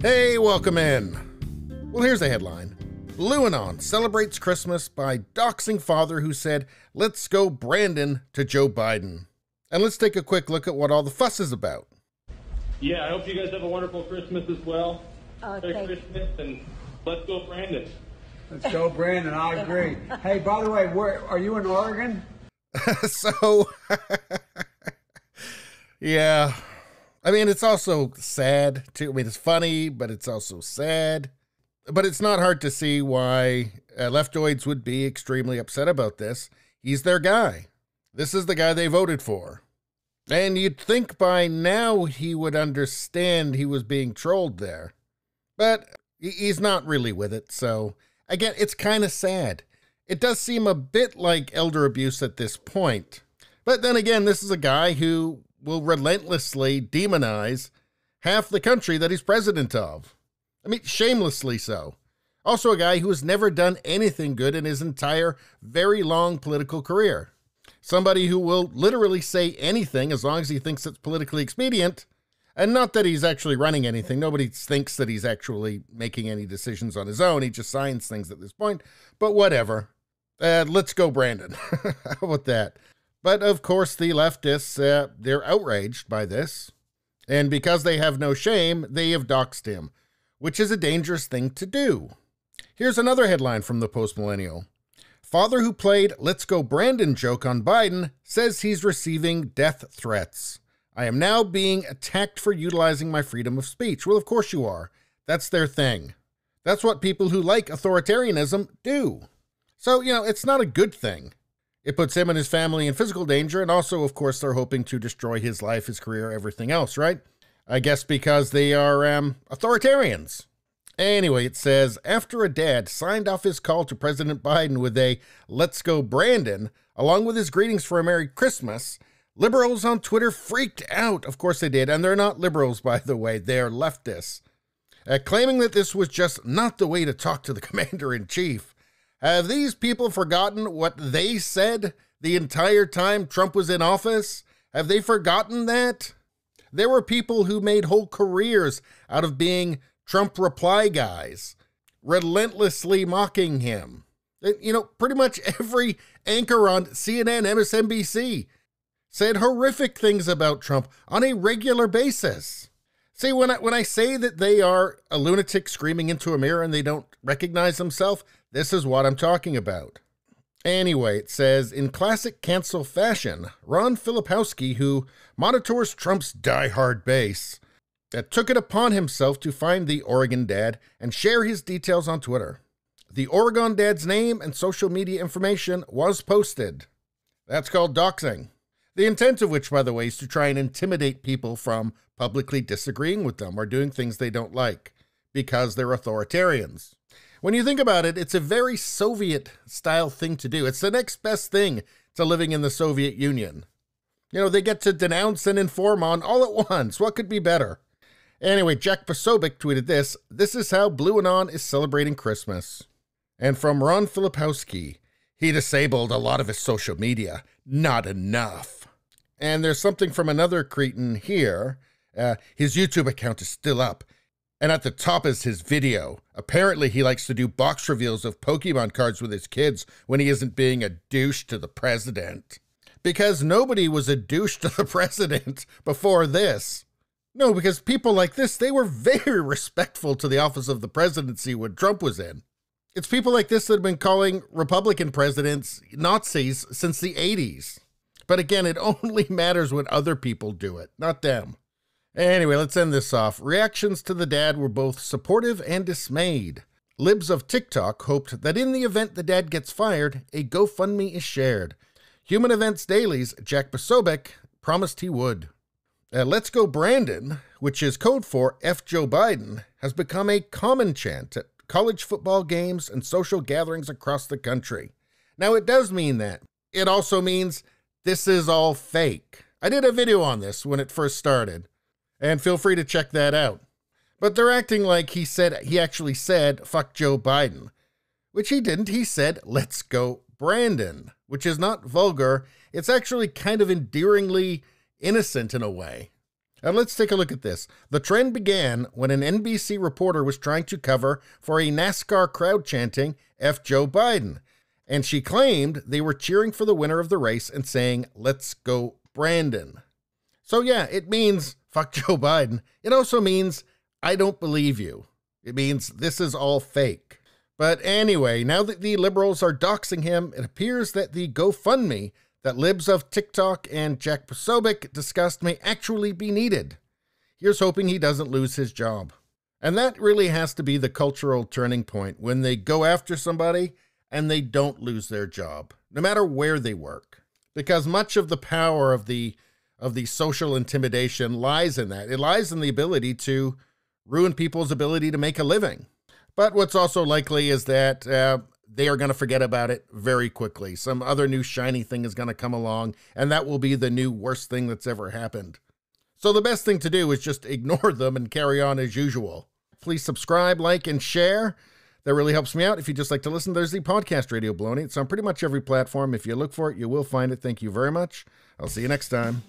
Hey, welcome in. Well, here's the headline Blueanon celebrates Christmas by doxing father who said, Let's go Brandon to Joe Biden. And let's take a quick look at what all the fuss is about. Yeah, I hope you guys have a wonderful Christmas as well. Oh, Merry Christmas and let's go, Brandon. Let's go, Brandon. I agree. Hey, by the way, where are you in Oregon? so, yeah. I mean, it's also sad too. I mean, it's funny, but it's also sad. But it's not hard to see why uh, leftoids would be extremely upset about this. He's their guy. This is the guy they voted for. And you'd think by now he would understand he was being trolled there. But he's not really with it. So, again, it's kind of sad. It does seem a bit like elder abuse at this point. But then again, this is a guy who will relentlessly demonize half the country that he's president of. I mean, shamelessly so. Also, a guy who has never done anything good in his entire very long political career. Somebody who will literally say anything as long as he thinks it's politically expedient. And not that he's actually running anything. Nobody thinks that he's actually making any decisions on his own. He just signs things at this point. But whatever. Uh, let's go, Brandon. How about that? But of course, the leftists, uh, they're outraged by this. And because they have no shame, they have doxed him, which is a dangerous thing to do. Here's another headline from the Post Millennial Father who played Let's Go Brandon joke on Biden says he's receiving death threats. I am now being attacked for utilizing my freedom of speech. Well, of course you are. That's their thing. That's what people who like authoritarianism do. So, you know, it's not a good thing. It puts him and his family in physical danger, and also, of course, they're hoping to destroy his life, his career, everything else, right? I guess because they are um, authoritarians. Anyway, it says after a dad signed off his call to President Biden with a Let's Go Brandon, along with his greetings for a Merry Christmas, liberals on Twitter freaked out. Of course they did, and they're not liberals, by the way, they're leftists, uh, claiming that this was just not the way to talk to the commander in chief. Have these people forgotten what they said the entire time Trump was in office? Have they forgotten that? There were people who made whole careers out of being Trump reply guys, relentlessly mocking him. Uh, You know, pretty much every anchor on CNN, MSNBC said horrific things about Trump on a regular basis. See, when I when I say that they are a lunatic screaming into a mirror and they don't recognize themselves, this is what I'm talking about. Anyway, it says in classic cancel fashion, Ron Filipkowski, who monitors Trump's diehard base, uh, took it upon himself to find the Oregon dad and share his details on Twitter. The Oregon dad's name and social media information was posted. That's called doxing. The intent of which, by the way, is to try and intimidate people from publicly disagreeing with them or doing things they don't like because they're authoritarians. When you think about it, it's a very Soviet style thing to do. It's the next best thing to living in the Soviet Union. You know, they get to denounce and inform on all at once. What could be better? Anyway, Jack Posobiec tweeted this This is how Blue Anon is celebrating Christmas. And from Ron Filipkowski, he disabled a lot of his social media. Not enough. And there's something from another cretin here. Uh, his YouTube account is still up. And at the top is his video. Apparently, he likes to do box reveals of Pokemon cards with his kids when he isn't being a douche to the president. Because nobody was a douche to the president before this. No, because people like this, they were very respectful to the office of the presidency when Trump was in. It's people like this that have been calling Republican presidents Nazis since the 80s. But again, it only matters when other people do it, not them. Anyway, let's end this off. Reactions to the dad were both supportive and dismayed. Libs of TikTok hoped that in the event the dad gets fired, a GoFundMe is shared. Human Events Daily's Jack Posobiec promised he would. Uh, Let's Go Brandon, which is code for F Joe Biden, has become a common chant at college football games and social gatherings across the country. Now, it does mean that. It also means this is all fake. I did a video on this when it first started, and feel free to check that out. But they're acting like he said he actually said fuck Joe Biden, which he didn't. He said let's go Brandon, which is not vulgar. It's actually kind of endearingly innocent in a way. And let's take a look at this. The trend began when an NBC reporter was trying to cover for a NASCAR crowd chanting F. Joe Biden. And she claimed they were cheering for the winner of the race and saying, Let's go, Brandon. So, yeah, it means fuck Joe Biden. It also means I don't believe you. It means this is all fake. But anyway, now that the liberals are doxing him, it appears that the GoFundMe that libs of TikTok and Jack Posobiec discussed may actually be needed. Here's hoping he doesn't lose his job. And that really has to be the cultural turning point when they go after somebody and they don't lose their job, no matter where they work. Because much of the power of the of the social intimidation lies in that. It lies in the ability to ruin people's ability to make a living. But what's also likely is that uh, they are going to forget about it very quickly. Some other new shiny thing is going to come along, and that will be the new worst thing that's ever happened. So the best thing to do is just ignore them and carry on as usual. Please subscribe, like, and share. That really helps me out. If you just like to listen, there's the podcast Radio Baloney. It's on pretty much every platform. If you look for it, you will find it. Thank you very much. I'll see you next time.